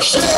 Shit!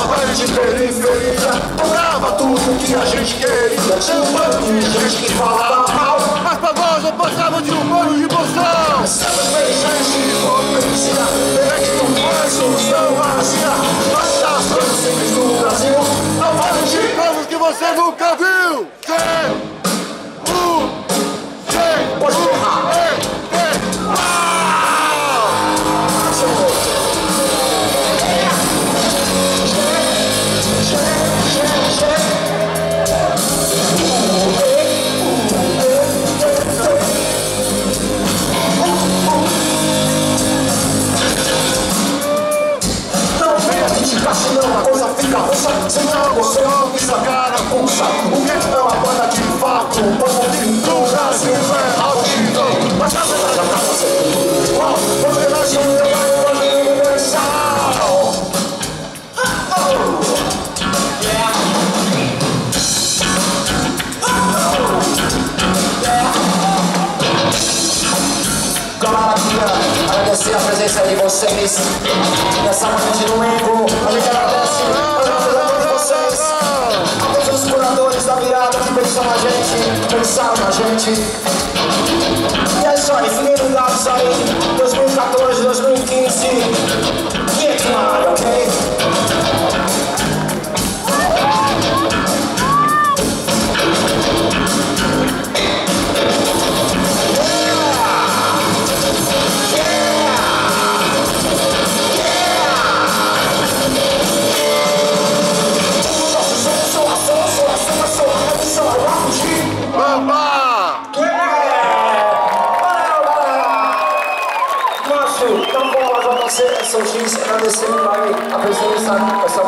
periferia. Mudava tudo que a gente queria. Tinha um bando de gente que falava mal. Mas pra nós passava de um bando de emoção Sempre fez gente de hipocrisia que não foi solução vazia. Mas das coisas simples no Brasil. Não falam de coisas que você nunca viu. Sim! Você não pisa cara pulsa O que é uma banda de fato O povo do Brasil é alto Mas na verdade acaba sendo tudo igual Homenagem Galera, queria agradecer a presença de vocês nessa manhã de domingo. A E aí, 2014, 2015, São X, agradecendo aí a presença essa